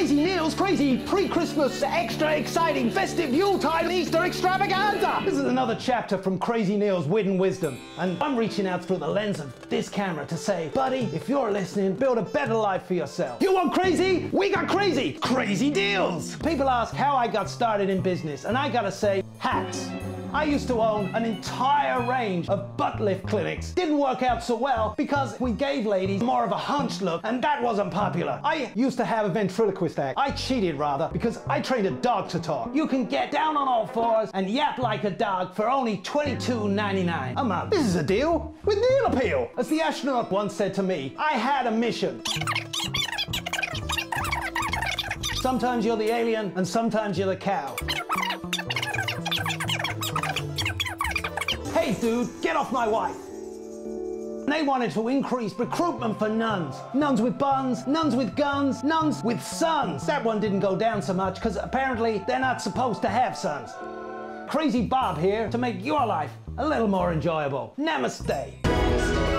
Crazy Neil's crazy pre-Christmas, extra exciting festive Yuletide Easter extravaganza. This is another chapter from Crazy Neil's Wit and Wisdom, and I'm reaching out through the lens of this camera to say, buddy, if you're listening, build a better life for yourself. You want crazy? We got crazy. Crazy deals. People ask how I got started in business, and I gotta say, hats. I used to own an entire range of butt lift clinics. Didn't work out so well because we gave ladies more of a hunched look and that wasn't popular. I used to have a ventriloquist act. I cheated rather because I trained a dog to talk. You can get down on all fours and yap like a dog for only $22.99 a month. This is a deal with Neil Appeal. As the astronaut once said to me, I had a mission. Sometimes you're the alien and sometimes you're the cow. Hey dude, get off my wife! They wanted to increase recruitment for nuns. Nuns with buns, nuns with guns, nuns with sons. That one didn't go down so much because apparently they're not supposed to have sons. Crazy Bob here to make your life a little more enjoyable. Namaste.